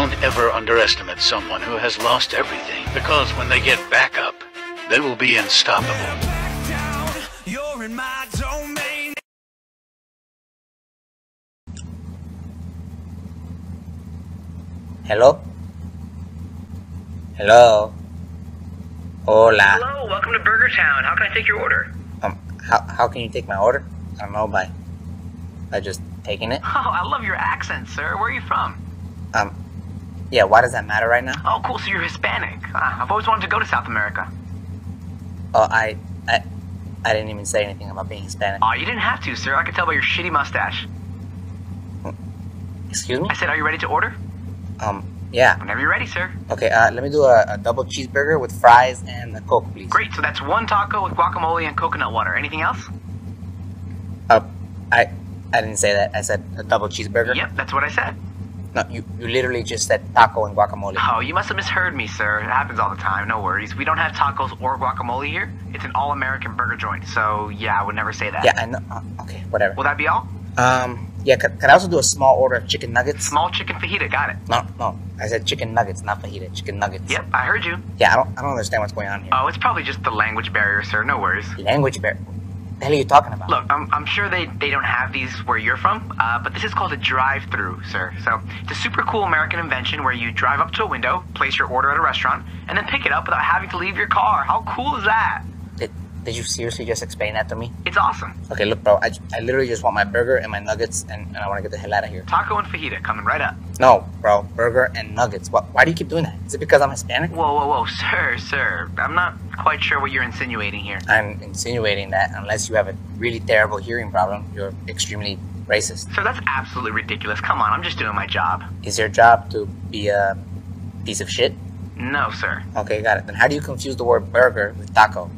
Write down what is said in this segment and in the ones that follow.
Don't ever underestimate someone who has lost everything, because when they get back up, they will be unstoppable. You're in my domain. Hello? Hello? Hola. Hello, welcome to Burger Town. How can I take your order? Um, how, how can you take my order? I don't know, by, by just taking it? Oh, I love your accent, sir. Where are you from? Um, yeah, why does that matter right now? Oh, cool. So you're Hispanic. Uh, I've always wanted to go to South America. Oh, I, I, I didn't even say anything about being Hispanic. Oh, you didn't have to, sir. I could tell by your shitty mustache. Excuse me? I said, are you ready to order? Um, yeah. Whenever you're ready, sir. Okay, uh, let me do a, a double cheeseburger with fries and a Coke, please. Great. So that's one taco with guacamole and coconut water. Anything else? Uh, I, I didn't say that. I said a double cheeseburger. Yep, that's what I said. No, you, you literally just said taco and guacamole. Oh, you must have misheard me, sir. It happens all the time. No worries. We don't have tacos or guacamole here. It's an all-American burger joint. So, yeah, I would never say that. Yeah, I know. Uh, okay, whatever. Will that be all? Um, yeah, could, could I also do a small order of chicken nuggets? Small chicken fajita. Got it. No, no. I said chicken nuggets, not fajita. Chicken nuggets. Yep, I heard you. Yeah, I don't, I don't understand what's going on here. Oh, it's probably just the language barrier, sir. No worries. Language barrier. The hell are you talking about? Look, I'm, I'm sure they, they don't have these where you're from, uh, but this is called a drive-through, sir. So it's a super cool American invention where you drive up to a window, place your order at a restaurant, and then pick it up without having to leave your car. How cool is that? Did, did you seriously just explain that to me? It's awesome. Okay, look, bro. I, I literally just want my burger and my nuggets, and, and I want to get the hell out of here. Taco and fajita coming right up. No, bro. Burger and nuggets. Why, why do you keep doing that? Is it because I'm Hispanic? Whoa, whoa, whoa, sir, sir. I'm not quite sure what you're insinuating here. I'm insinuating that unless you have a really terrible hearing problem, you're extremely racist. Sir, that's absolutely ridiculous. Come on, I'm just doing my job. Is your job to be a piece of shit? No, sir. Okay, got it. Then how do you confuse the word burger with taco?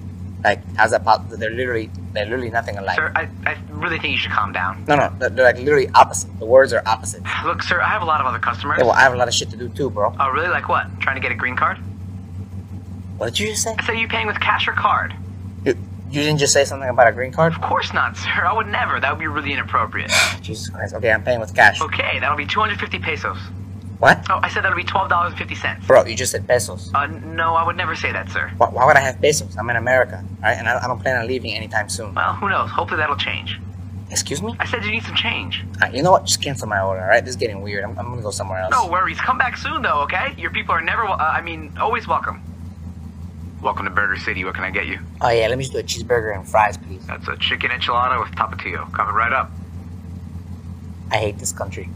Like, how's that possible? They're literally, they're literally nothing alike. Sir, I, I really think you should calm down. No, no, they're, they're like literally opposite. The words are opposite. Look, sir, I have a lot of other customers. Yeah, well, I have a lot of shit to do too, bro. Oh, really? Like what? Trying to get a green card? What did you just say? I said you paying with cash or card? You, you didn't just say something about a green card? Of course not, sir. I would never. That would be really inappropriate. Jesus Christ. Okay, I'm paying with cash. Okay, that'll be 250 pesos. What? Oh, I said that'll be $12.50. Bro, you just said pesos. Uh, no, I would never say that, sir. Why, why would I have pesos? I'm in America, alright? And I, I don't plan on leaving anytime soon. Well, who knows? Hopefully that'll change. Excuse me? I said you need some change. Alright, you know what? Just cancel my order, alright? This is getting weird. I'm, I'm gonna go somewhere else. No worries. Come back soon, though, okay? Your people are never, uh, I mean, always welcome. Welcome to Burger City. What can I get you? Oh, yeah, let me just do a cheeseburger and fries, please. That's a chicken enchilada with tapatio. Coming right up. I hate this country.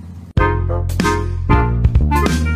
Thank you.